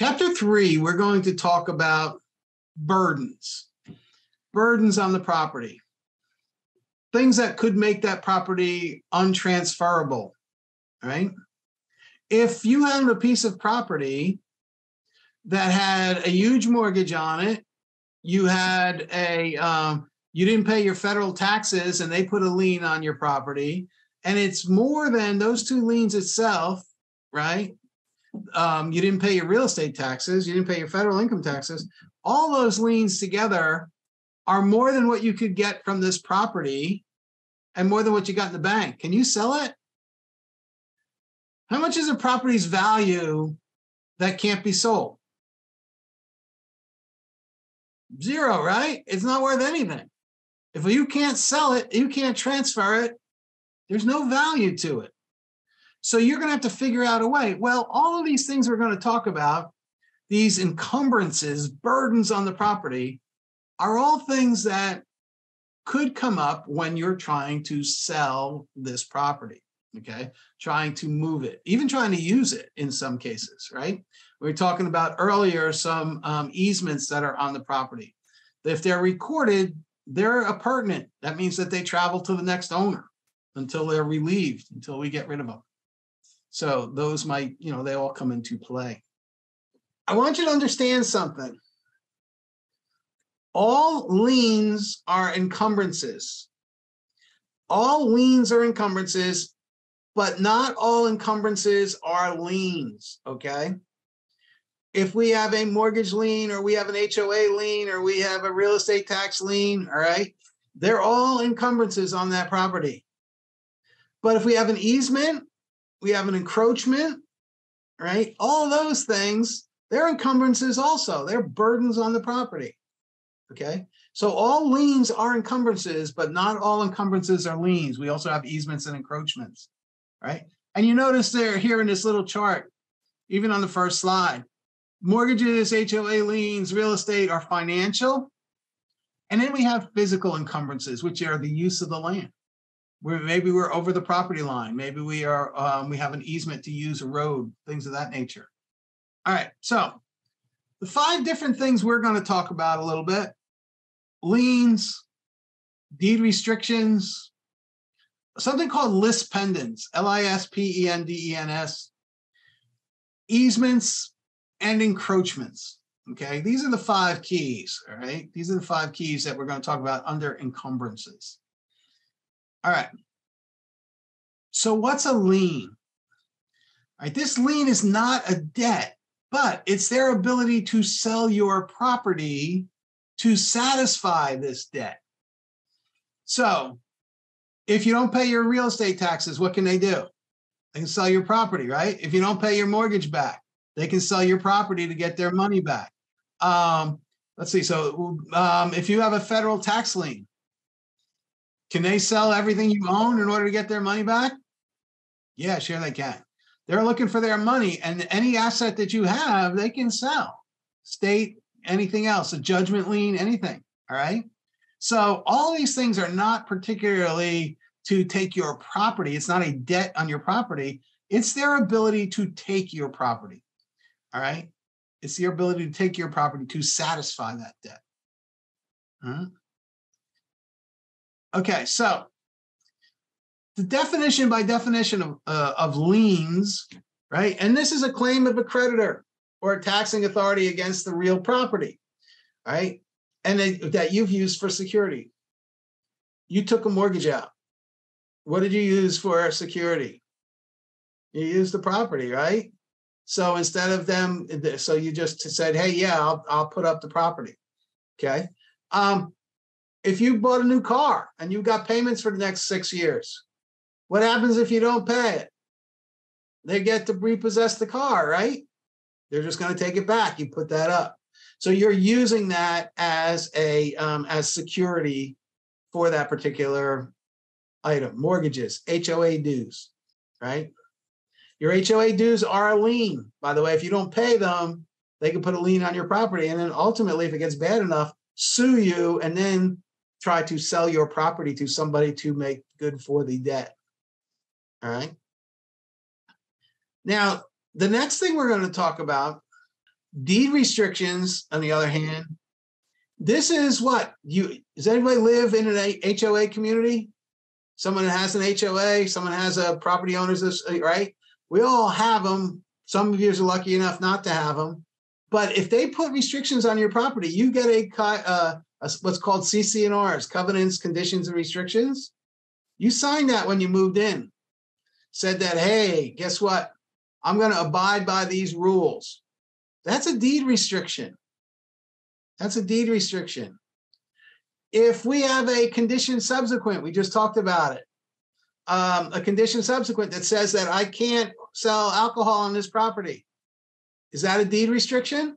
Chapter three, we're going to talk about burdens, burdens on the property, things that could make that property untransferable, right? If you have a piece of property that had a huge mortgage on it, you had a, um, you didn't pay your federal taxes and they put a lien on your property, and it's more than those two liens itself, right? Um, you didn't pay your real estate taxes, you didn't pay your federal income taxes. All those liens together are more than what you could get from this property and more than what you got in the bank. Can you sell it? How much is a property's value that can't be sold? Zero, right? It's not worth anything. If you can't sell it, you can't transfer it, there's no value to it. So you're going to have to figure out a way. Well, all of these things we're going to talk about, these encumbrances, burdens on the property, are all things that could come up when you're trying to sell this property. Okay. Trying to move it, even trying to use it in some cases, right? We were talking about earlier some um, easements that are on the property. If they're recorded, they're appurtenant. That means that they travel to the next owner until they're relieved, until we get rid of them. So those might, you know, they all come into play. I want you to understand something. All liens are encumbrances. All liens are encumbrances, but not all encumbrances are liens, okay? If we have a mortgage lien or we have an HOA lien or we have a real estate tax lien, all right, they're all encumbrances on that property. But if we have an easement, we have an encroachment, right? All those things, they're encumbrances also. They're burdens on the property. Okay. So all liens are encumbrances, but not all encumbrances are liens. We also have easements and encroachments, right? And you notice there here in this little chart, even on the first slide, mortgages, HOA liens, real estate are financial. And then we have physical encumbrances, which are the use of the land. Where maybe we're over the property line, maybe we are um, we have an easement to use a road, things of that nature. All right, so the five different things we're going to talk about a little bit: liens, deed restrictions, something called lis pendens, L-I-S-P-E-N-D-E-N-S, easements, and encroachments. Okay, these are the five keys. All right, these are the five keys that we're going to talk about under encumbrances. All right. So what's a lien? All right, this lien is not a debt, but it's their ability to sell your property to satisfy this debt. So if you don't pay your real estate taxes, what can they do? They can sell your property, right? If you don't pay your mortgage back, they can sell your property to get their money back. Um, let's see. So um, if you have a federal tax lien, can they sell everything you own in order to get their money back? Yeah, sure they can. They're looking for their money, and any asset that you have, they can sell. State, anything else, a judgment lien, anything. All right. So all these things are not particularly to take your property. It's not a debt on your property. It's their ability to take your property. All right. It's your ability to take your property to satisfy that debt. Huh? Okay, so the definition by definition of, uh, of liens, right? And this is a claim of a creditor or a taxing authority against the real property, right? And they, that you've used for security. You took a mortgage out. What did you use for security? You used the property, right? So instead of them, so you just said, "Hey, yeah, I'll, I'll put up the property." Okay. Um, if you bought a new car and you've got payments for the next six years, what happens if you don't pay it? They get to repossess the car, right? They're just going to take it back. You put that up. So you're using that as a um, as security for that particular item. Mortgages, HOA dues, right? Your HOA dues are a lien. By the way, if you don't pay them, they can put a lien on your property. And then ultimately, if it gets bad enough, sue you and then try to sell your property to somebody to make good for the debt. All right. Now, the next thing we're going to talk about Deed restrictions, on the other hand, this is what you does anybody live in an HOA community? Someone has an HOA, someone has a property owners, right? We all have them. Some of you are lucky enough not to have them. But if they put restrictions on your property, you get a, uh, what's called CC&Rs, covenants, conditions, and restrictions. You signed that when you moved in. Said that, hey, guess what? I'm going to abide by these rules. That's a deed restriction. That's a deed restriction. If we have a condition subsequent, we just talked about it, um, a condition subsequent that says that I can't sell alcohol on this property, is that a deed restriction?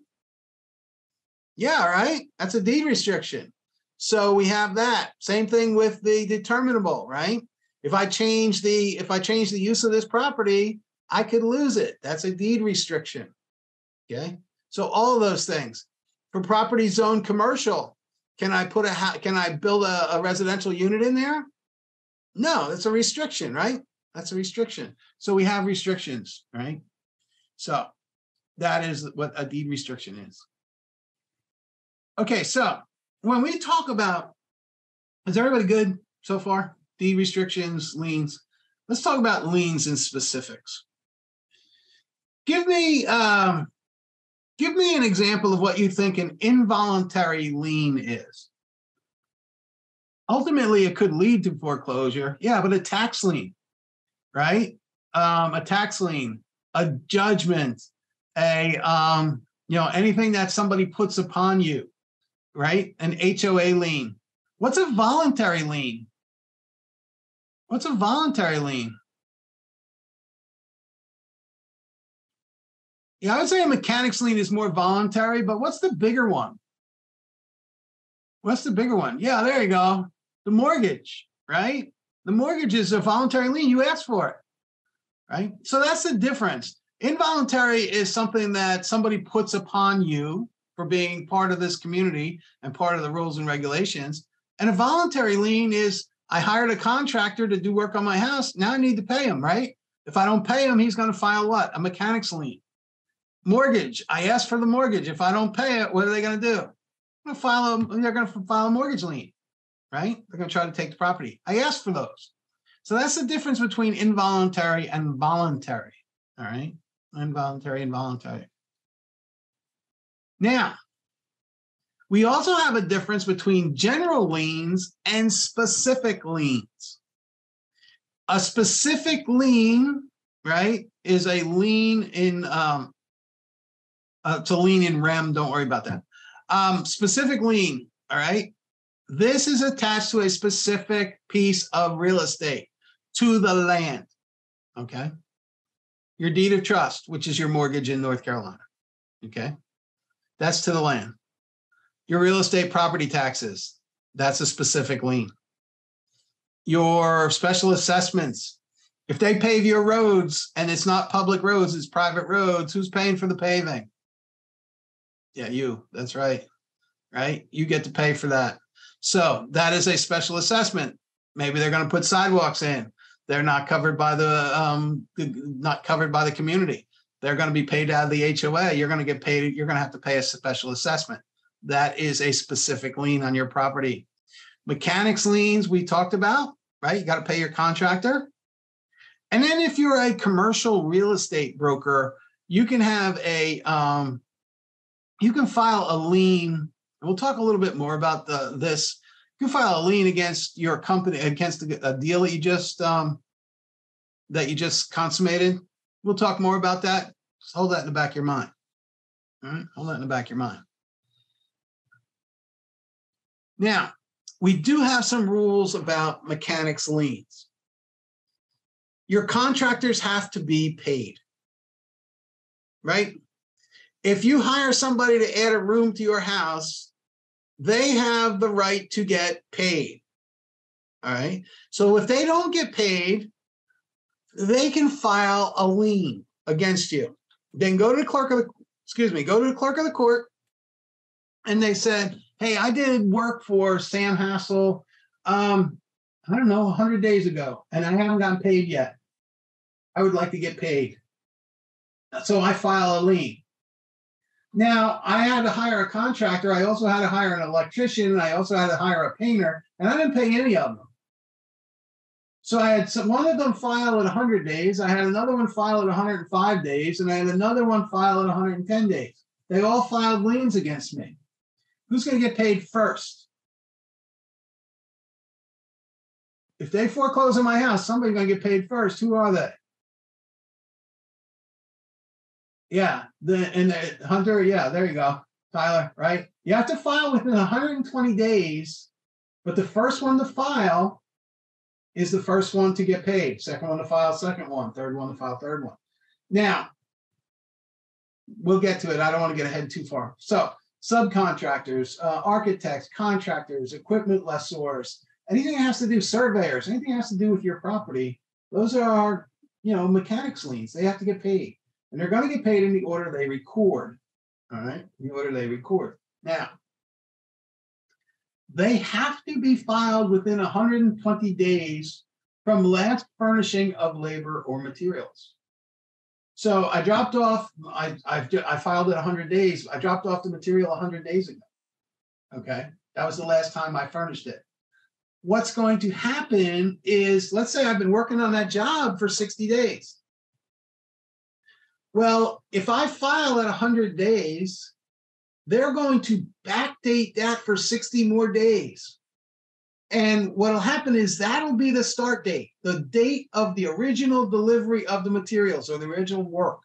Yeah, right. That's a deed restriction. So we have that. Same thing with the determinable, right? If I change the if I change the use of this property, I could lose it. That's a deed restriction. Okay. So all those things. For property zone commercial, can I put a can I build a, a residential unit in there? No, that's a restriction, right? That's a restriction. So we have restrictions, right? So that is what a deed restriction is. Okay, so when we talk about, is everybody good so far? Deed restrictions, liens. Let's talk about liens in specifics. Give me um, give me an example of what you think an involuntary lien is. Ultimately, it could lead to foreclosure. Yeah, but a tax lien, right? Um, a tax lien, a judgment, a um, you know anything that somebody puts upon you, right? An HOA lien. What's a voluntary lien? What's a voluntary lien? Yeah, I would say a mechanics lien is more voluntary, but what's the bigger one? What's the bigger one? Yeah, there you go. The mortgage, right? The mortgage is a voluntary lien. You ask for it, right? So that's the difference. Involuntary is something that somebody puts upon you for being part of this community and part of the rules and regulations. And a voluntary lien is I hired a contractor to do work on my house. Now I need to pay him, right? If I don't pay him, he's going to file what? A mechanics lien. Mortgage. I asked for the mortgage. If I don't pay it, what are they going to do? Going to file a, they're going to file a mortgage lien, right? They're going to try to take the property. I asked for those. So that's the difference between involuntary and voluntary. All right involuntary and voluntary. Now, we also have a difference between general liens and specific liens. A specific lien, right, is a lien in, um, uh, it's a lien in rem, don't worry about that. Um, specific lien, all right, this is attached to a specific piece of real estate, to the land, okay? your deed of trust, which is your mortgage in North Carolina. Okay. That's to the land. Your real estate property taxes, that's a specific lien. Your special assessments, if they pave your roads and it's not public roads, it's private roads, who's paying for the paving? Yeah, you. That's right. Right? You get to pay for that. So that is a special assessment. Maybe they're going to put sidewalks in they're not covered by the um, not covered by the community. They're going to be paid out of the HOA. You're going to get paid. You're going to have to pay a special assessment. That is a specific lien on your property. Mechanics liens we talked about, right? You got to pay your contractor. And then if you're a commercial real estate broker, you can have a um, you can file a lien. We'll talk a little bit more about the this you can file a lien against your company against a deal that you just um, that you just consummated. We'll talk more about that. Just hold that in the back of your mind. All right, hold that in the back of your mind. Now, we do have some rules about mechanics liens. Your contractors have to be paid, right? If you hire somebody to add a room to your house they have the right to get paid. All right. So if they don't get paid, they can file a lien against you. Then go to the clerk of the excuse me, go to the clerk of the court, and they said, "Hey, I did work for Sam Hassell, um, I don't know, 100 days ago, and I haven't gotten paid yet. I would like to get paid." So I file a lien. Now, I had to hire a contractor. I also had to hire an electrician. I also had to hire a painter, and I didn't pay any of them. So I had some, one of them file at 100 days. I had another one file at 105 days, and I had another one file at 110 days. They all filed liens against me. Who's going to get paid first? If they foreclose on my house, somebody's going to get paid first. Who are they? Yeah, the and the Hunter. Yeah, there you go, Tyler. Right. You have to file within 120 days, but the first one to file is the first one to get paid. Second one to file, second one. Third one to file, third one. Now, we'll get to it. I don't want to get ahead too far. So, subcontractors, uh, architects, contractors, equipment lessors, anything that has to do surveyors, anything that has to do with your property, those are our, you know mechanics liens. They have to get paid, and they're going to get paid in the order they record. All right, in the order they record. Now, they have to be filed within 120 days from last furnishing of labor or materials. So I dropped off, I, I've, I filed it 100 days. I dropped off the material 100 days ago. Okay. That was the last time I furnished it. What's going to happen is, let's say I've been working on that job for 60 days. Well, if I file at 100 days, they're going to backdate that for 60 more days. And what'll happen is that'll be the start date, the date of the original delivery of the materials or the original work.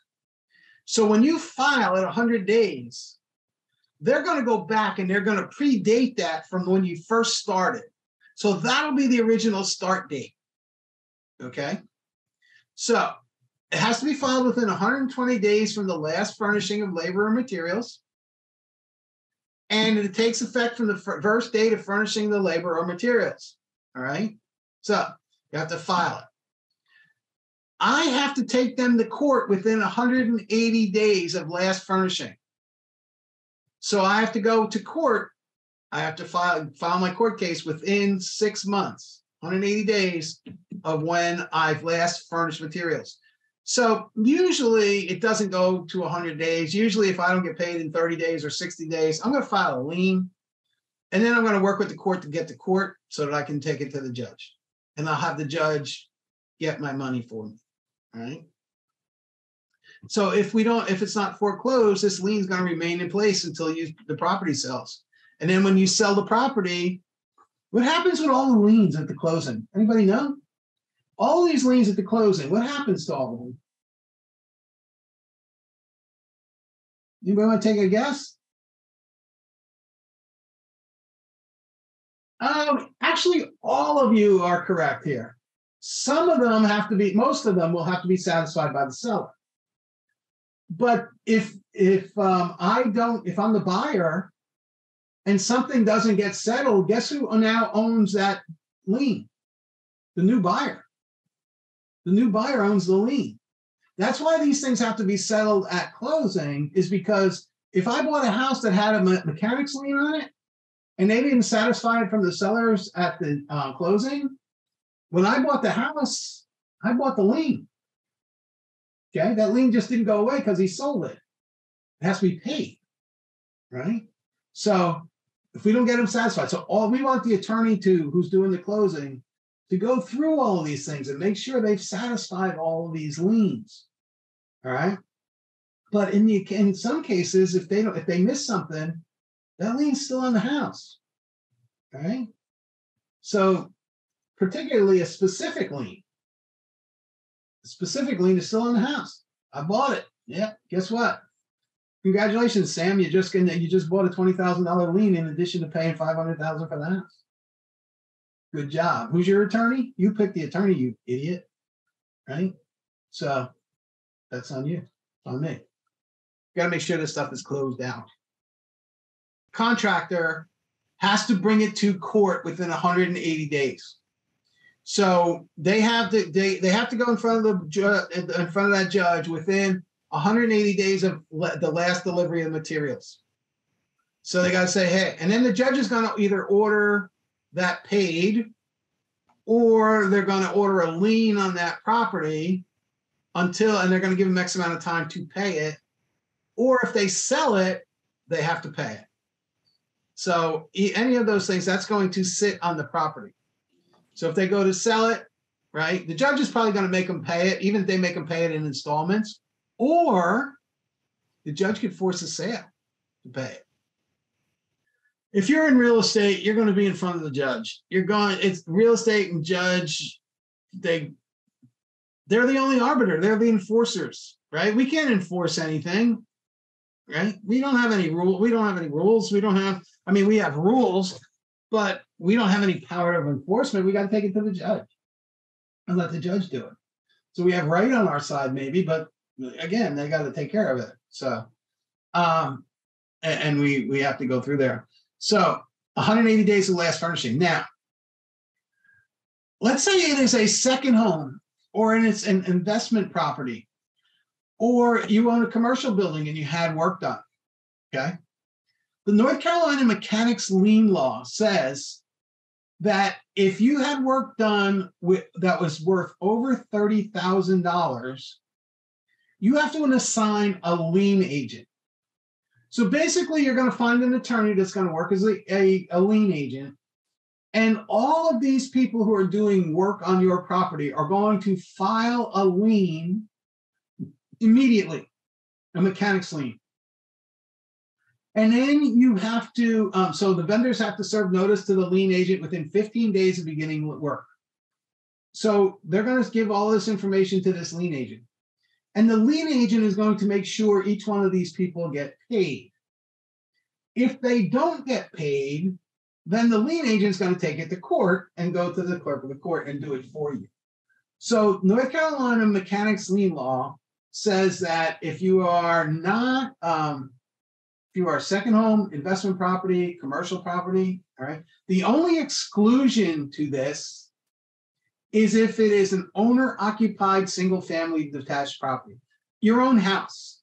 So when you file at 100 days, they're going to go back and they're going to predate that from when you first started. So that'll be the original start date. Okay. So it has to be filed within 120 days from the last furnishing of labor and materials and it takes effect from the first date of furnishing the labor or materials. All right. So you have to file it. I have to take them to court within 180 days of last furnishing. So I have to go to court. I have to file file my court case within six months, 180 days of when I've last furnished materials. So usually it doesn't go to 100 days. Usually, if I don't get paid in 30 days or 60 days, I'm going to file a lien. And then I'm going to work with the court to get to court so that I can take it to the judge. And I'll have the judge get my money for me. All right. So if we don't, if it's not foreclosed, this lien is going to remain in place until you the property sells. And then when you sell the property, what happens with all the liens at the closing? Anybody know? All these liens at the closing, what happens to all of them? Anybody want to take a guess? Um, actually, all of you are correct here. Some of them have to be, most of them will have to be satisfied by the seller. But if if um, I don't, if I'm the buyer and something doesn't get settled, guess who now owns that lien? The new buyer. The new buyer owns the lien. That's why these things have to be settled at closing, is because if I bought a house that had a mechanics lien on it and they didn't satisfy it from the sellers at the uh, closing, when I bought the house, I bought the lien. Okay, that lien just didn't go away because he sold it. It has to be paid, right? So if we don't get them satisfied, so all we want the attorney to who's doing the closing to go through all of these things and make sure they've satisfied all of these liens. All right. But in the in some cases, if they don't, if they miss something, that lien's still on the house. Right. So particularly a specific lien. A specific lien is still on the house. I bought it. Yeah. Guess what? Congratulations, Sam. You just you just bought a twenty thousand dollar lien in addition to paying five hundred thousand for the house. Good job. Who's your attorney? You picked the attorney, you idiot. Right? So that's on you, on me. Got to make sure this stuff is closed out. Contractor has to bring it to court within 180 days. So they have to they they have to go in front of the in front of that judge within 180 days of the last delivery of materials. So they got to say, hey, and then the judge is going to either order that paid, or they're going to order a lien on that property until, and they're going to give them X amount of time to pay it, or if they sell it, they have to pay it. So any of those things, that's going to sit on the property. So if they go to sell it, right, the judge is probably going to make them pay it, even if they make them pay it in installments, or the judge could force a sale to pay it. If you're in real estate, you're going to be in front of the judge. You're going, it's real estate and judge, they they're the only arbiter, they're the enforcers, right? We can't enforce anything, right? We don't have any rule, we don't have any rules. We don't have, I mean, we have rules, but we don't have any power of enforcement. We got to take it to the judge and let the judge do it. So we have right on our side, maybe, but again, they got to take care of it. So, um, and, and we we have to go through there. So 180 days of last furnishing. Now, let's say it is a second home or it's an investment property, or you own a commercial building and you had work done. Okay. The North Carolina mechanics lien law says that if you had work done with that was worth over $30,000, you have to assign a lien agent. So basically, you're going to find an attorney that's going to work as a, a, a lien agent. And all of these people who are doing work on your property are going to file a lien immediately, a mechanics lien. And then you have to, um, so the vendors have to serve notice to the lien agent within 15 days of beginning work. So they're going to give all this information to this lien agent. And the lien agent is going to make sure each one of these people get paid. If they don't get paid, then the lien agent is going to take it to court and go to the clerk of the court and do it for you. So North Carolina mechanics lien law says that if you are not, um, if you are second home, investment property, commercial property, all right, the only exclusion to this is if it is an owner occupied single family detached property, your own house.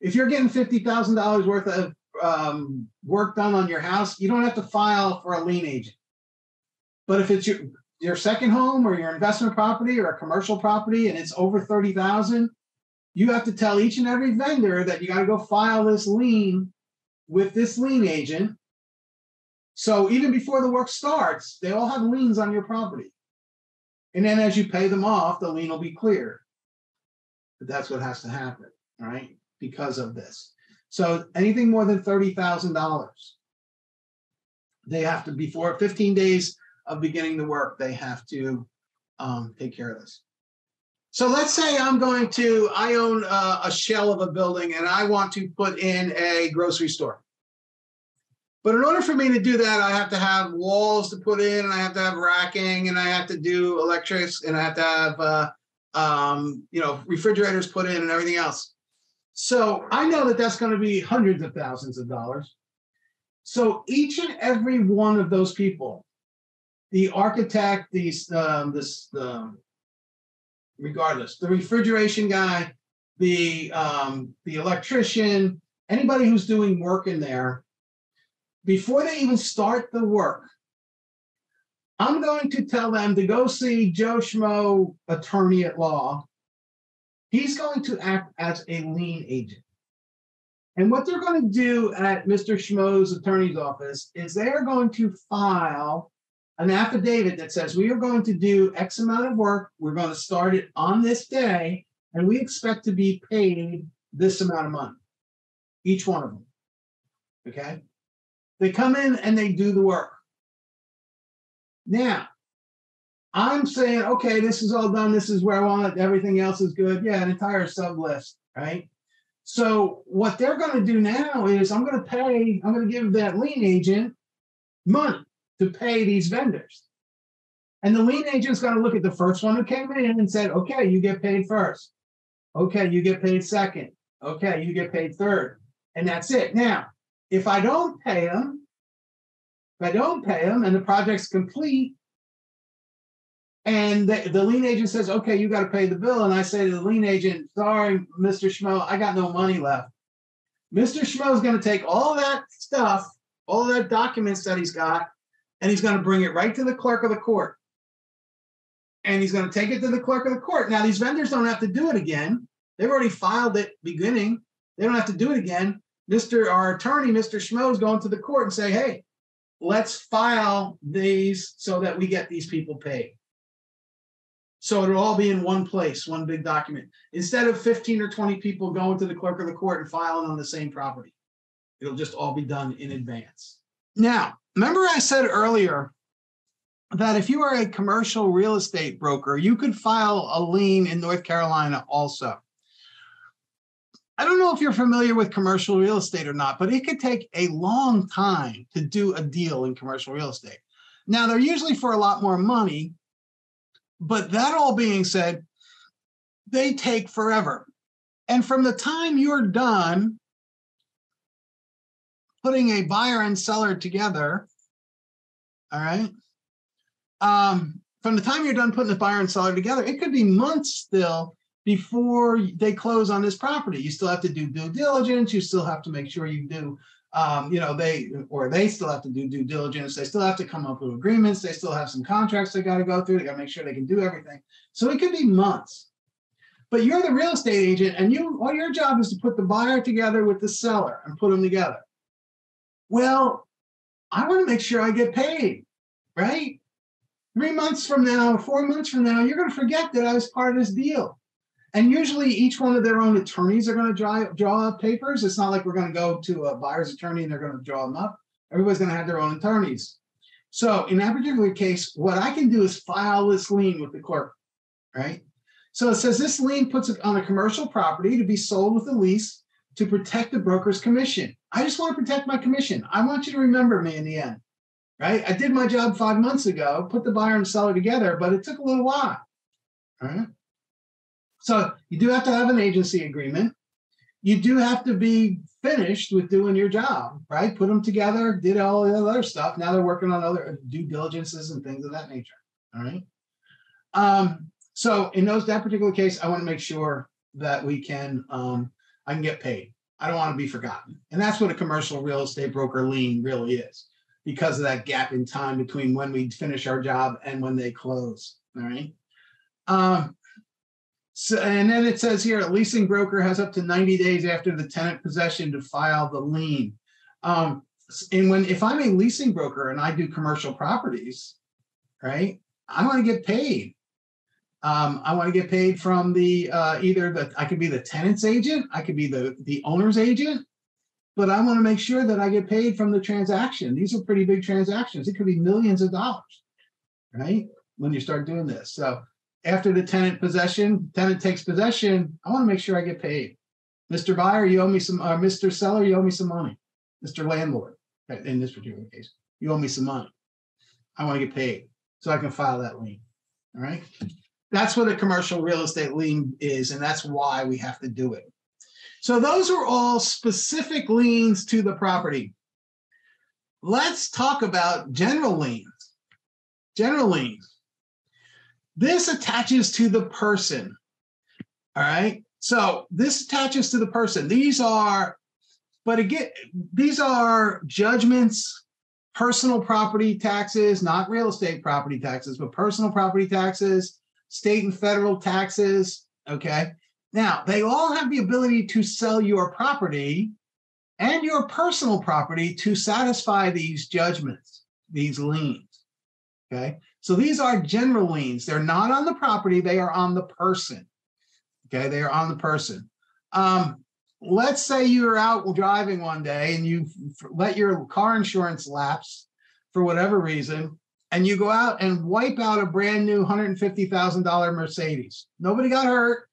If you're getting $50,000 worth of um, work done on your house, you don't have to file for a lien agent. But if it's your, your second home or your investment property or a commercial property and it's over 30,000, you have to tell each and every vendor that you got to go file this lien with this lien agent. So even before the work starts, they all have liens on your property. And then as you pay them off, the lien will be clear. But that's what has to happen, right? Because of this. So anything more than thirty thousand dollars, they have to before 15 days of beginning the work, they have to um, take care of this. So let's say I'm going to, I own a, a shell of a building and I want to put in a grocery store. But in order for me to do that, I have to have walls to put in, and I have to have racking, and I have to do electrics, and I have to have, uh, um, you know, refrigerators put in, and everything else. So I know that that's going to be hundreds of thousands of dollars. So each and every one of those people, the architect, these, um, this, regardless, the refrigeration guy, the um, the electrician, anybody who's doing work in there, before they even start the work, I'm going to tell them to go see Joe Schmo, attorney at law. He's going to act as a lien agent. And what they're going to do at Mr. Schmo's attorney's office is they are going to file an affidavit that says we are going to do X amount of work. We're going to start it on this day, and we expect to be paid this amount of money, each one of them. Okay. They come in and they do the work. Now, I'm saying, okay, this is all done. This is where I want it. Everything else is good. Yeah, an entire sub list, right? So what they're going to do now is I'm going to pay, I'm going to give that lien agent money to pay these vendors. And the lien agent's going to look at the first one who came in and said, okay, you get paid first. Okay, you get paid second. Okay, you get paid third. And that's it. Now, if I don't pay them, if I don't pay them and the project's complete, and the, the lien agent says, okay, you got to pay the bill. And I say to the lien agent, sorry, Mr. Schmo, I got no money left. Mr. Schmo is going to take all that stuff, all that documents that he's got, and he's going to bring it right to the clerk of the court. And he's going to take it to the clerk of the court. Now, these vendors don't have to do it again. They've already filed it beginning. They don't have to do it again. Mr. Our attorney, Mr. Schmo, is going to the court and say, hey, let's file these so that we get these people paid. So it'll all be in one place, one big document. Instead of 15 or 20 people going to the clerk of the court and filing on the same property, it'll just all be done in advance. Now, remember I said earlier that if you are a commercial real estate broker, you could file a lien in North Carolina also. I don't know if you're familiar with commercial real estate or not, but it could take a long time to do a deal in commercial real estate. Now, they're usually for a lot more money, but that all being said, they take forever. And from the time you're done putting a buyer and seller together, all right, um, from the time you're done putting the buyer and seller together, it could be months still before they close on this property. You still have to do due diligence. You still have to make sure you do, um, you know, they or they still have to do due diligence. They still have to come up with agreements. They still have some contracts they got to go through. They got to make sure they can do everything. So it could be months. But you're the real estate agent, and you all your job is to put the buyer together with the seller and put them together. Well, I want to make sure I get paid, right? Three months from now, four months from now, you're going to forget that I was part of this deal. And usually each one of their own attorneys are going to draw, draw up papers. It's not like we're going to go to a buyer's attorney and they're going to draw them up. Everybody's going to have their own attorneys. So in that particular case, what I can do is file this lien with the clerk, right? So it says this lien puts it on a commercial property to be sold with a lease to protect the broker's commission. I just want to protect my commission. I want you to remember me in the end, right? I did my job five months ago, put the buyer and seller together, but it took a little while. All right. So you do have to have an agency agreement. You do have to be finished with doing your job, right? Put them together, did all the other stuff. Now they're working on other due diligences and things of that nature. All right. Um, so in those that particular case, I want to make sure that we can um, I can get paid. I don't want to be forgotten. And that's what a commercial real estate broker lien really is because of that gap in time between when we finish our job and when they close. All right. Um, so, and then it says here, a leasing broker has up to 90 days after the tenant possession to file the lien. Um, and when if I'm a leasing broker and I do commercial properties, right, I want to get paid. Um, I want to get paid from the uh, either the I could be the tenant's agent, I could be the the owner's agent, but I want to make sure that I get paid from the transaction. These are pretty big transactions. It could be millions of dollars, right? When you start doing this. So after the tenant possession, tenant takes possession, I want to make sure I get paid. Mr. Buyer, you owe me some, uh, Mr. Seller, you owe me some money. Mr. Landlord, in this particular case, you owe me some money. I want to get paid so I can file that lien. All right. That's what a commercial real estate lien is, and that's why we have to do it. So those are all specific liens to the property. Let's talk about general liens. General liens. This attaches to the person. All right. So this attaches to the person. These are, but again, these are judgments, personal property taxes, not real estate property taxes, but personal property taxes, state and federal taxes. Okay. Now, they all have the ability to sell your property and your personal property to satisfy these judgments, these liens. Okay. So these are general liens. They're not on the property, they are on the person. Okay, they are on the person. Um, let's say you're out driving one day and you let your car insurance lapse for whatever reason, and you go out and wipe out a brand new $150,000 Mercedes. Nobody got hurt,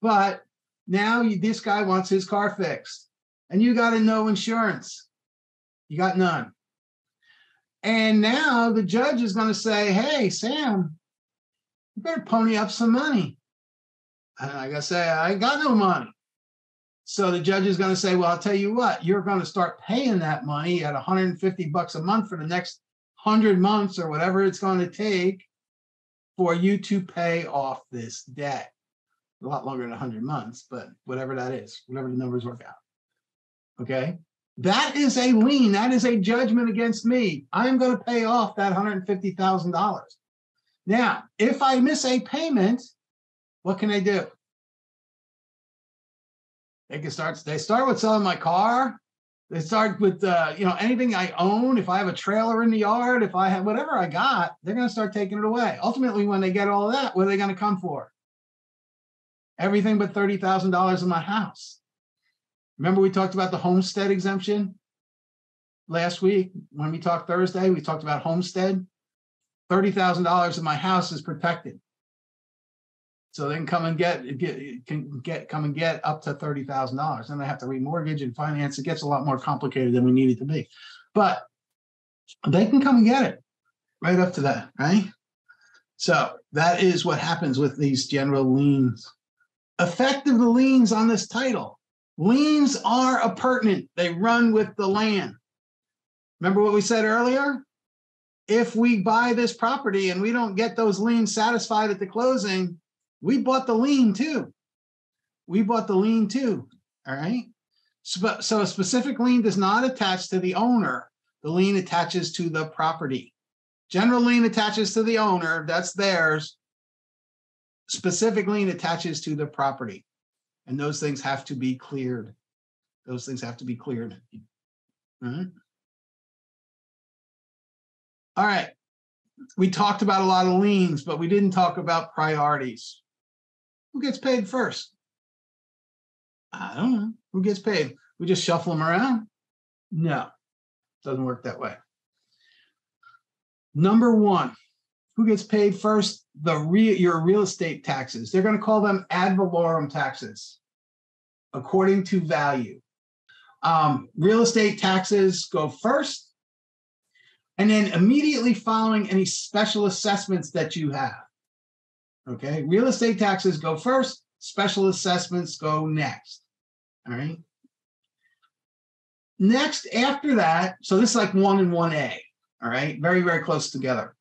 but now you, this guy wants his car fixed, and you got a no insurance. You got none. And now the judge is going to say, hey, Sam, you better pony up some money. And I got to say, I ain't got no money. So the judge is going to say, well, I'll tell you what, you're going to start paying that money at 150 bucks a month for the next 100 months or whatever it's going to take for you to pay off this debt. A lot longer than 100 months, but whatever that is, whatever the numbers work out. Okay. That is a lien. That is a judgment against me. I'm going to pay off that $150,000. Now, if I miss a payment, what can I do? They can start, they start with selling my car. They start with, uh, you know, anything I own. If I have a trailer in the yard, if I have whatever I got, they're going to start taking it away. Ultimately, when they get all of that, what are they going to come for? Everything but $30,000 in my house. Remember we talked about the homestead exemption last week when we talked Thursday? We talked about homestead. $30,000 in my house is protected. So they can come and get, get can get come and get up to thirty thousand dollars, and they have to remortgage and finance. It gets a lot more complicated than we need it to be, but they can come and get it right up to that, right? So that is what happens with these general liens. Effect of the liens on this title. Liens are appurtenant, they run with the land. Remember what we said earlier? If we buy this property and we don't get those liens satisfied at the closing, we bought the lien too. We bought the lien too. All right. So, so a specific lien does not attach to the owner. The lien attaches to the property. General lien attaches to the owner. That's theirs. Specific lien attaches to the property. And those things have to be cleared. Those things have to be cleared. All right. All right. We talked about a lot of liens, but we didn't talk about priorities. Who gets paid first? I don't know. Who gets paid? We just shuffle them around? No, doesn't work that way. Number one, who gets paid first? The your real estate taxes. They're going to call them ad valorem taxes, according to value. Um, real estate taxes go first, and then immediately following any special assessments that you have. Okay, real estate taxes go first, special assessments go next. All right. Next, after that, so this is like one and one A. All right, very, very close together.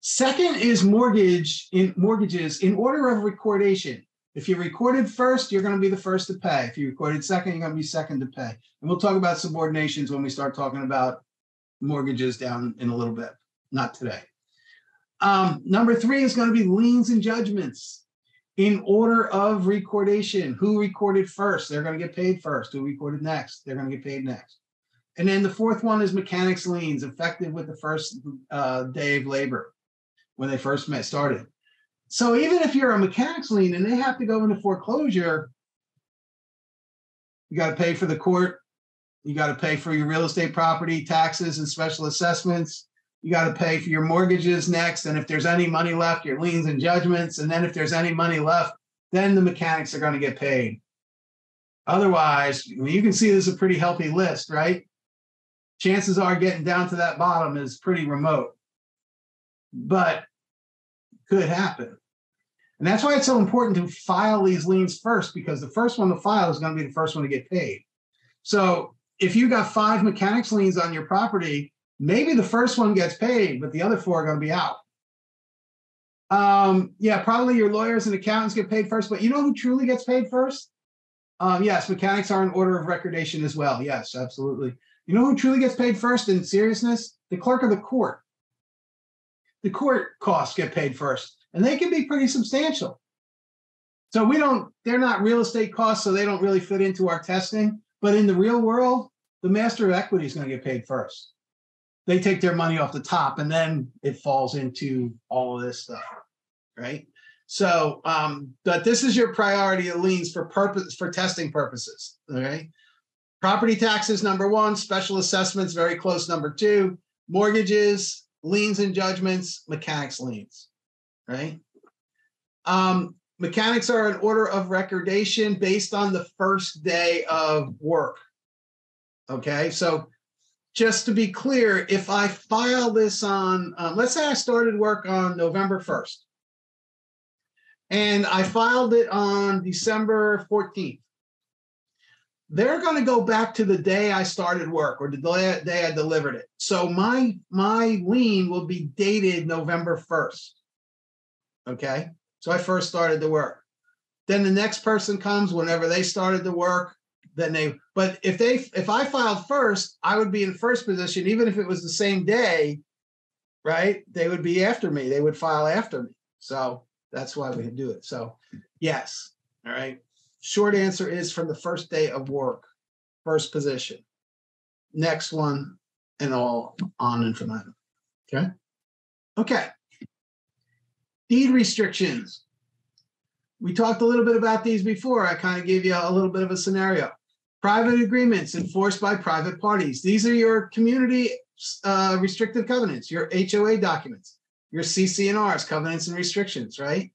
Second is mortgage in mortgages in order of recordation. If you recorded first, you're going to be the first to pay. If you recorded second, you're going to be second to pay. And we'll talk about subordinations when we start talking about mortgages down in a little bit, not today. Um, number three is going to be liens and judgments in order of recordation. Who recorded first? They're going to get paid first. Who recorded next? They're going to get paid next. And then the fourth one is mechanics liens, effective with the first uh, day of labor when they first met started. So even if you're a mechanics lien and they have to go into foreclosure, you got to pay for the court, you got to pay for your real estate property taxes and special assessments you got to pay for your mortgages next. And if there's any money left, your liens and judgments. And then if there's any money left, then the mechanics are going to get paid. Otherwise, you can see this is a pretty healthy list, right? Chances are getting down to that bottom is pretty remote, but could happen. And that's why it's so important to file these liens first, because the first one to file is going to be the first one to get paid. So if you got five mechanics liens on your property Maybe the first one gets paid, but the other four are going to be out. Um, yeah, probably your lawyers and accountants get paid first, but you know who truly gets paid first? Um, yes, mechanics are in order of recordation as well. Yes, absolutely. You know who truly gets paid first in seriousness? The clerk of the court. The court costs get paid first, and they can be pretty substantial. So we don't, they're not real estate costs, so they don't really fit into our testing. But in the real world, the master of equity is going to get paid first they take their money off the top and then it falls into all of this stuff right so um but this is your priority of liens for purpose for testing purposes okay property taxes number one special assessments very close number two mortgages liens and judgments mechanics liens right? Um mechanics are an order of recordation based on the first day of work okay? So just to be clear, if I file this on, um, let's say I started work on November 1st, and I filed it on December 14th, they're going to go back to the day I started work or the day I delivered it. So my my lien will be dated November 1st. Okay. So I first started the work. Then the next person comes whenever they started the work then they but if they if i filed first i would be in first position even if it was the same day right they would be after me they would file after me so that's why we do it so yes all right Short answer is from the first day of work, first position. Next one, and all on infinitum. Okay. Okay. Deed restrictions. We talked a little bit about these before. I kind of gave you a little bit of a scenario. Private agreements enforced by private parties. These are your community uh, restrictive covenants, your HOA documents, your CC&Rs, covenants and restrictions, right?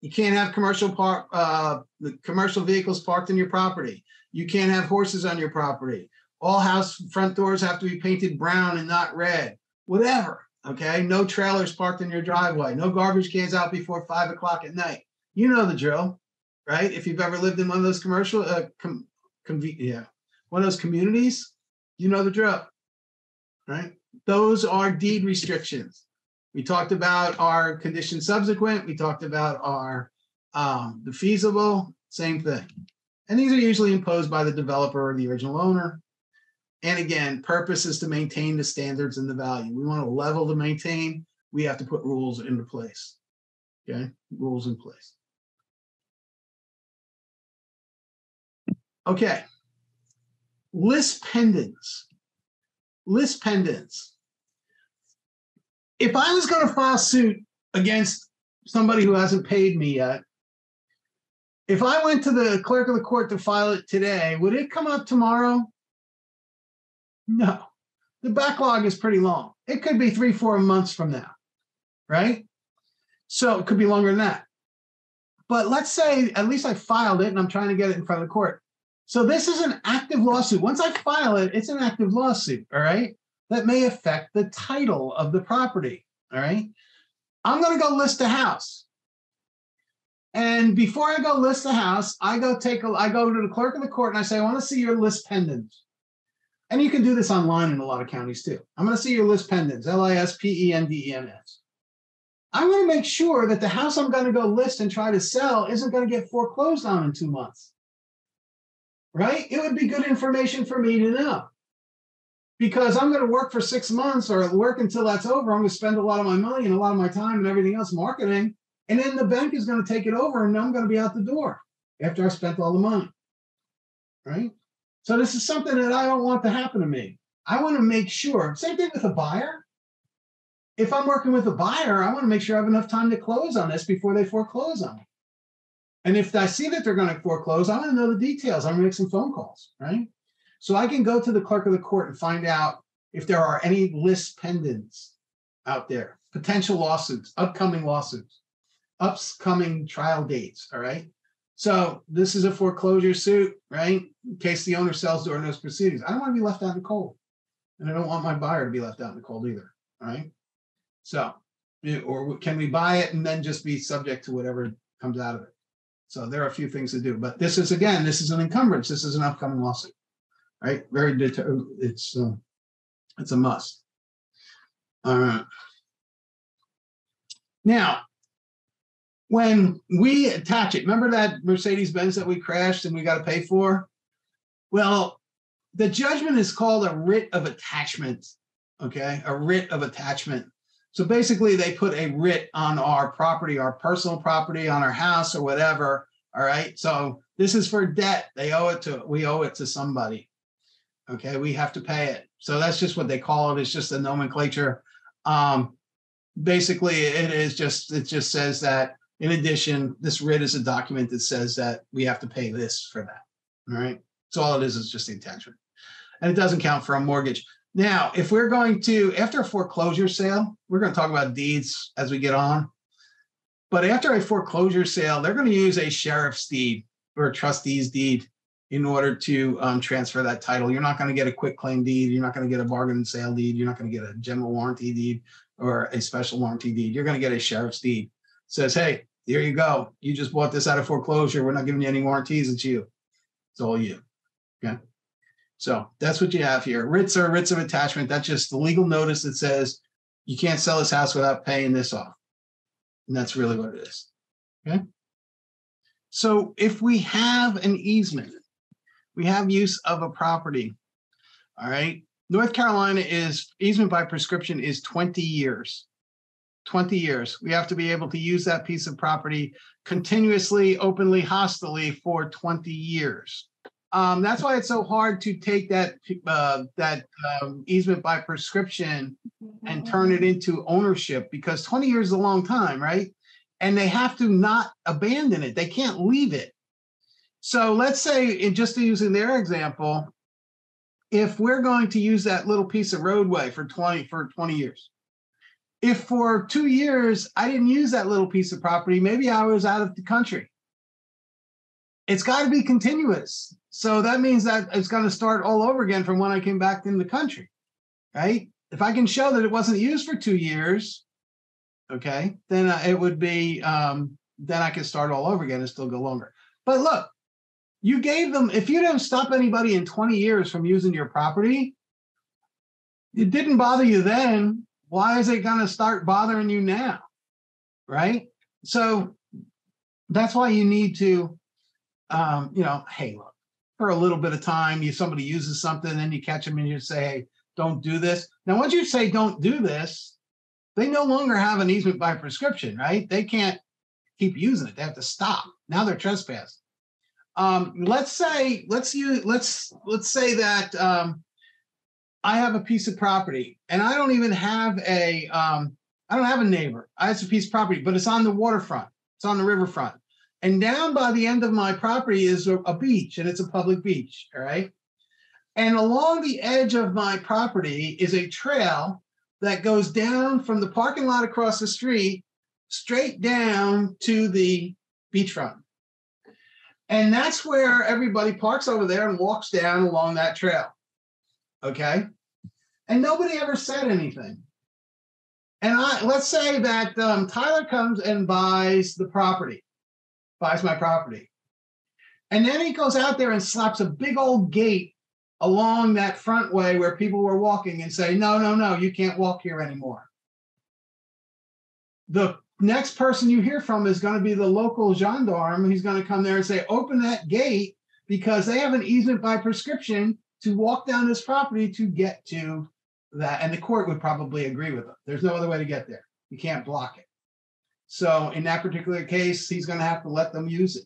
You can't have commercial park, uh, the commercial vehicles parked in your property. You can't have horses on your property. All house front doors have to be painted brown and not red. Whatever. Okay. No trailers parked in your driveway. No garbage cans out before five o'clock at night. You know the drill, right? If you've ever lived in one of those commercial, uh, com, yeah, one of those communities, you know the drill, right? Those are deed restrictions. We talked about our condition subsequent. We talked about our um, defeasible, same thing. And these are usually imposed by the developer or the original owner. And again, purpose is to maintain the standards and the value. We want a level to maintain. We have to put rules into place. Okay, rules in place. Okay, lis pendens. Lis pendens. If I was going to file suit against somebody who hasn't paid me yet, if I went to the clerk of the court to file it today, would it come up tomorrow? No, the backlog is pretty long. It could be three, four months from now, right? So it could be longer than that. But let's say at least I filed it and I'm trying to get it in front of the court. So this is an active lawsuit. Once I file it, it's an active lawsuit, all right? That may affect the title of the property, all right? I'm going to go list a house. And before I go list the house, I go take a, I go to the clerk of the court and I say, I want to see your lis pendens. And you can do this online in a lot of counties too. I'm going to see your lis pendens, L I S P E N D E N S. I'm going to make sure that the house I'm going to go list and try to sell isn't going to get foreclosed on in two months. Right? It would be good information for me to know. Because I'm going to work for six months or work until that's over. I'm going to spend a lot of my money and a lot of my time and everything else marketing. And then the bank is going to take it over and I'm going to be out the door after I spent all the money. Right? So this is something that I don't want to happen to me. I want to make sure. Same thing with a buyer. If I'm working with a buyer, I want to make sure I have enough time to close on this before they foreclose on me. And if I see that they're going to foreclose, I want to know the details. I'm going to make some phone calls, right? So I can go to the clerk of the court and find out if there are any lis pendens out there, potential lawsuits, upcoming lawsuits, upcoming trial dates. All right. So this is a foreclosure suit, right? In case the owner sells during those proceedings. I don't want to be left out in the cold. And I don't want my buyer to be left out in the cold either. All right. So, or can we buy it and then just be subject to whatever comes out of it? So there are a few things to do, but this is again, this is an encumbrance. This is an upcoming lawsuit, right? Very, deter- it's uh, it's a must. All right. Now, when we attach it, remember that Mercedes Benz that we crashed and we got to pay for? Well, the judgment is called a writ of attachment. Okay, a writ of attachment. So basically, they put a writ on our property, our personal property, on our house or whatever. All right. So this is for debt. They owe it to, we owe it to somebody. Okay. We have to pay it. So that's just what they call it. It's just a nomenclature. Um, basically, it is just, it just says that in addition, this writ is a document that says that we have to pay this for that. All right. So all it is is just the attachment. And it doesn't count for a mortgage. Now, if we're going to, after a foreclosure sale, we're going to talk about deeds as we get on. But after a foreclosure sale, they're going to use a sheriff's deed or a trustee's deed in order to um, transfer that title. You're not going to get a quitclaim deed. You're not going to get a bargain and sale deed. You're not going to get a general warranty deed or a special warranty deed. You're going to get a sheriff's deed. It says, hey, here you go. You just bought this out of foreclosure. We're not giving you any warranties. It's you. It's all you. Okay. So that's what you have here. Writs are writs of attachment. That's just the legal notice that says you can't sell this house without paying this off. And that's really what it is. Okay. So if we have an easement, we have use of a property. All right. North Carolina is easement by prescription is 20 years. 20 years. We have to be able to use that piece of property continuously, openly, hostily for 20 years. Um, that's why it's so hard to take that uh, that um, easement by prescription and turn it into ownership because 20 years is a long time, right? And they have to not abandon it. They can't leave it. So let's say, in just using their example, if we're going to use that little piece of roadway for 20 for 20 years, if for two years I didn't use that little piece of property, maybe I was out of the country. It's got to be continuous. So that means that it's going to start all over again from when I came back in the country, right? If I can show that it wasn't used for two years, okay, then uh, it would be, um, then I could start all over again and still go longer. But look, you gave them, if you don't stop anybody in 20 years from using your property, it didn't bother you then. Why is it going to start bothering you now? Right. So that's why you need to, um, you know, hey, look, for a little bit of time, you somebody uses something, then you catch them and you say, hey, don't do this. Now, once you say don't do this, they no longer have an easement by prescription, right? They can't keep using it. They have to stop. Now they're trespassing. Um, let's say let's use let's let's say that um, I have a piece of property and I don't even have a um, I don't have a neighbor. I have a piece of property, but it's on the waterfront. It's on the riverfront. And down by the end of my property is a, a beach, and it's a public beach. All right. And along the edge of my property is a trail that goes down from the parking lot across the street straight down to the beachfront. And that's where everybody parks over there and walks down along that trail. Okay. And nobody ever said anything. And I let's say that um, Tyler comes and buys the property, buys my property. And then he goes out there and slaps a big old gate along that front way where people were walking and say, no, no, no, you can't walk here anymore. The next person you hear from is going to be the local gendarme. He's going to come there and say, open that gate because they have an easement by prescription to walk down this property to get to that. And the court would probably agree with them. There's no other way to get there. You can't block it. So in that particular case, he's going to have to let them use it.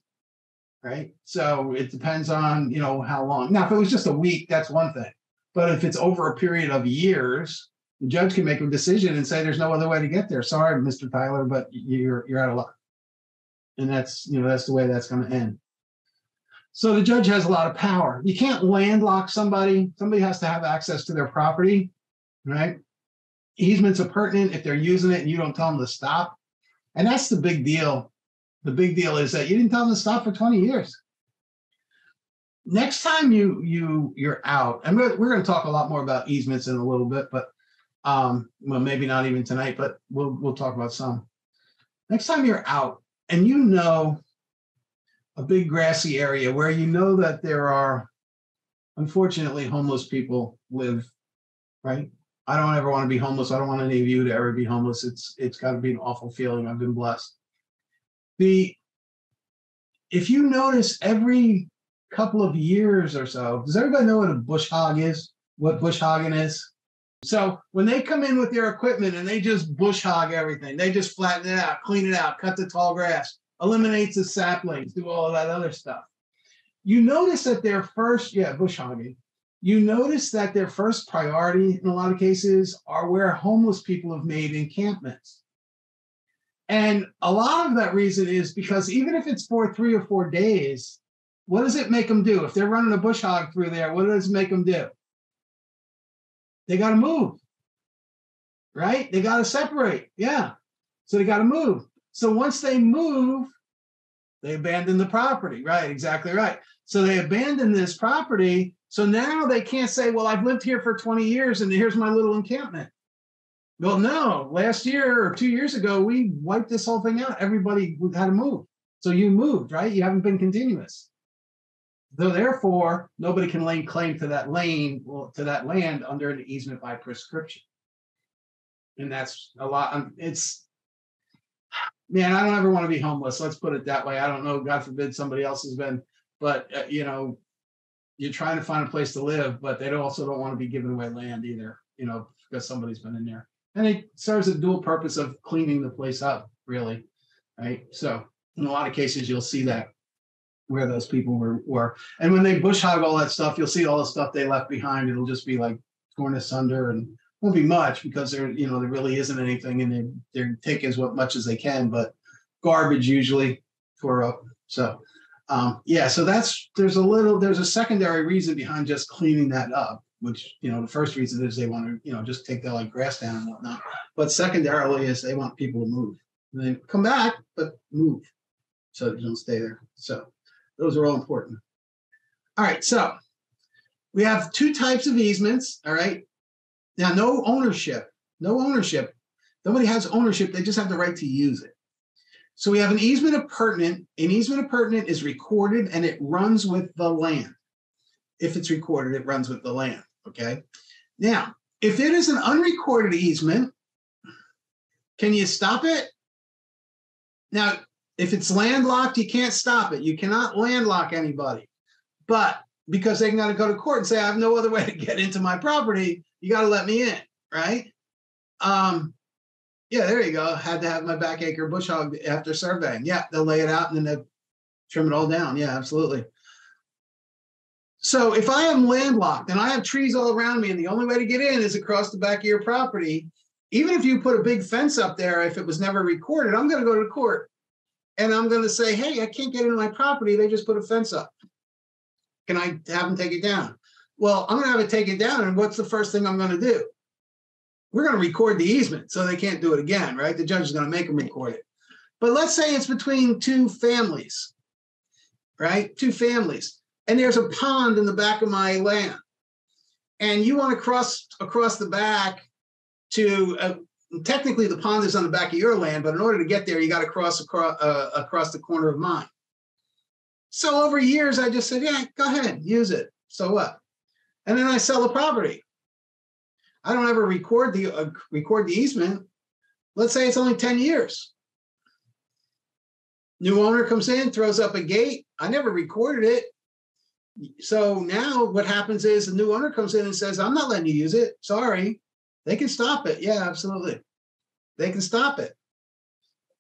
Right. So it depends on, you know, how long. Now, if it was just a week, that's one thing. But if it's over a period of years, the judge can make a decision and say there's no other way to get there. Sorry, Mr. Tyler, but you're you're out of luck. And that's you know that's the way that's going to end. So the judge has a lot of power. You can't landlock somebody. Somebody has to have access to their property, right? Easements are pertinent if they're using it and you don't tell them to stop. And that's the big deal. The big deal is that you didn't tell them to stop for 20 years. Next time you you you're out, and we're, we're going to talk a lot more about easements in a little bit, but um, well, maybe not even tonight, but we'll we'll talk about some. Next time you're out and you know a big grassy area where you know that there are unfortunately homeless people live, right? I don't ever want to be homeless. I don't want any of you to ever be homeless. It's it's got to be an awful feeling. I've been blessed. The if you notice every couple of years or so, does everybody know what a bush hog is? What bush hogging is? So when they come in with their equipment and they just bush hog everything, they just flatten it out, clean it out, cut the tall grass, eliminates the saplings, do all that other stuff. You notice that their first, yeah, bush hogging, you notice that their first priority in a lot of cases are where homeless people have made encampments. And a lot of that reason is because even if it's for three or four days, what does it make them do? If they're running a bush hog through there, what does it make them do? They got to move, right? They got to separate. Yeah. So they got to move. So once they move, they abandon the property. Right. Exactly right. So they abandon this property. So now they can't say, well, I've lived here for 20 years and here's my little encampment. Well, no, last year or two years ago, we wiped this whole thing out. Everybody had to move. So you moved, right? You haven't been continuous. So therefore, nobody can lay claim to that lane, to that land under an easement by prescription. And that's a lot. It's man, I don't ever want to be homeless. Let's put it that way. I don't know. God forbid somebody else has been, but uh, you know, you're trying to find a place to live, but they also don't want to be giving away land either. You know, because somebody's been in there. And it serves a dual purpose of cleaning the place up, really, right? So in a lot of cases, you'll see that where those people were, were. And when they bush hog all that stuff, you'll see all the stuff they left behind. It'll just be like torn asunder and won't be much because there, you know, there really isn't anything and they, they're taking as much as they can, but garbage usually for, uh, so, um, yeah, so that's, there's a little, there's a secondary reason behind just cleaning that up, which, you know, the first reason is they want to, you know, just take that like grass down and whatnot. But secondarily is they want people to move. And then come back, but move. So they don't stay there. So those are all important. All right, so we have two types of easements. All right. Now, no ownership, no ownership. Nobody has ownership. They just have the right to use it. So we have an easement appurtenant. An easement appurtenant is recorded and it runs with the land. If it's recorded, it runs with the land. Okay. Now, if it is an unrecorded easement, can you stop it? Now, if it's landlocked, you can't stop it. You cannot landlock anybody. But because they got to go to court and say, I have no other way to get into my property, you got to let me in, right? Um, yeah, there you go. Had to have my back acre bush hog after surveying. Yeah, they'll lay it out and then they trim it all down. Yeah, absolutely. So if I am landlocked and I have trees all around me and the only way to get in is across the back of your property, even if you put a big fence up there, if it was never recorded, I'm going to go to court and I'm going to say, hey, I can't get into my property. They just put a fence up. Can I have them take it down? Well, I'm going to have it take it down. And what's the first thing I'm going to do? We're going to record the easement so they can't do it again, right? The judge is going to make them record it. But let's say it's between two families, right? Two families. And there's a pond in the back of my land. And you want to cross across the back to technically the pond is on the back of your land, but in order to get there, you got to cross across uh, across the corner of mine. So over years, I just said, yeah, go ahead, use it. So what? And then I sell the property. I don't ever record the uh, record the easement. Let's say it's only 10 years. New owner comes in, throws up a gate. I never recorded it. So now what happens is the new owner comes in and says, I'm not letting you use it. Sorry. They can stop it. Yeah, absolutely. They can stop it.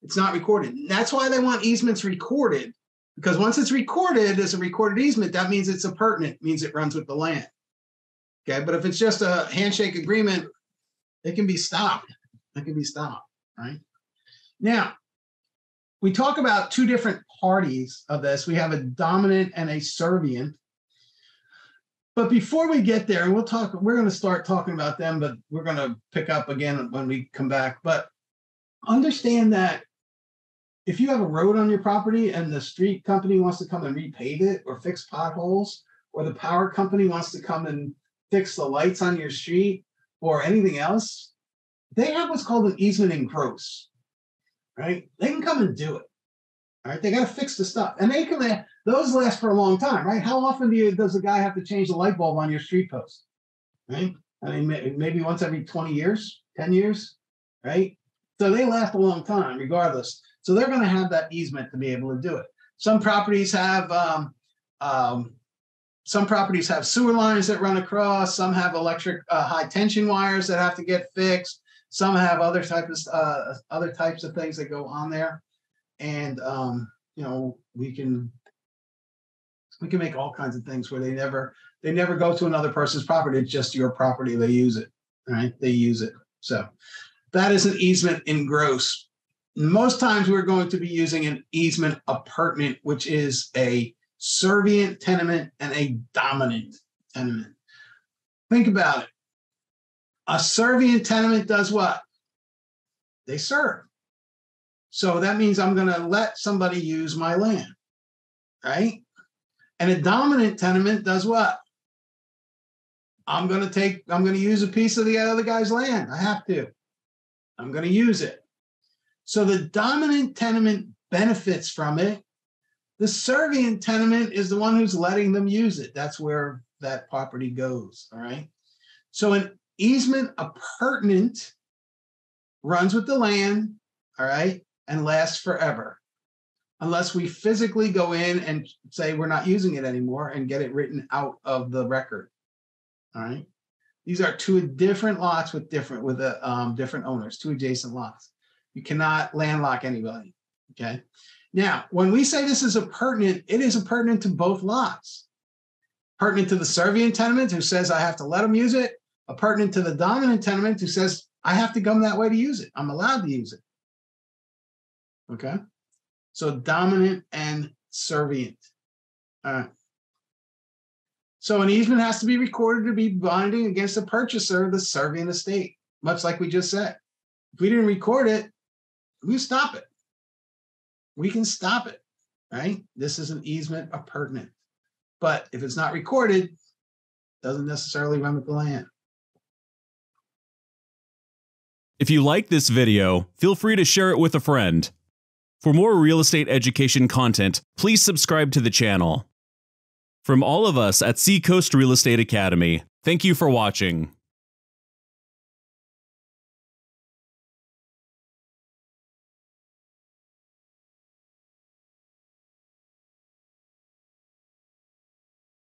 It's not recorded. That's why they want easements recorded, because once it's recorded as a recorded easement, that means it's appurtenant, means it runs with the land. Okay, but if it's just a handshake agreement, it can be stopped. It can be stopped, right? Now, we talk about two different parties of this. We have a dominant and a servient. But before we get there, we'll talk, we're going to start talking about them, but we're going to pick up again when we come back. But understand that if you have a road on your property and the street company wants to come and repave it or fix potholes, or the power company wants to come and fix the lights on your street or anything else, they have what's called an easement in gross, right? They can come and do it. Right, they got to fix the stuff, and they can. Those last for a long time, right? How often do you does a guy have to change the light bulb on your street post? Right? I mean, maybe once every twenty years, ten years, right? So they last a long time, regardless. So they're going to have that easement to be able to do it. Some properties have um, um, some properties have sewer lines that run across. Some have electric uh, high tension wires that have to get fixed. Some have other types of uh, other types of things that go on there, and um, you know we can we can make all kinds of things where they never they never go to another person's property. It's just your property. They use it. Right? They use it. So that is an easement in gross. Most times we're going to be using an easement appurtenant, which is a servient tenement and a dominant tenement. Think about it. A servient tenement does what? They serve. So that means I'm going to let somebody use my land, right? And a dominant tenement does what? I'm going to take, I'm going to use a piece of the other guy's land. I have to. I'm going to use it. So the dominant tenement benefits from it the servient tenement is the one who's letting them use it. That's where that property goes. All right. So an easement appurtenant runs with the land, all right, and lasts forever. Unless we physically go in and say we're not using it anymore and get it written out of the record. All right. These are two different lots with different with a um, different owners, two adjacent lots. You cannot landlock anybody. Okay. Now, when we say this is a pertinent, it is pertinent to both lots. Pertinent to the servient tenement who says I have to let them use it, appurtenant to the dominant tenement who says I have to come that way to use it. I'm allowed to use it. Okay. So dominant and servient. All right. So an easement has to be recorded to be binding against the purchaser of the servient estate, much like we just said. If we didn't record it, we stop it. We can stop it, right? This is an easement appurtenant. But if it's not recorded, doesn't necessarily run with the land. If you like this video, feel free to share it with a friend. For more real estate education content, please subscribe to the channel. From all of us at Seacoast Real Estate Academy, thank you for watching.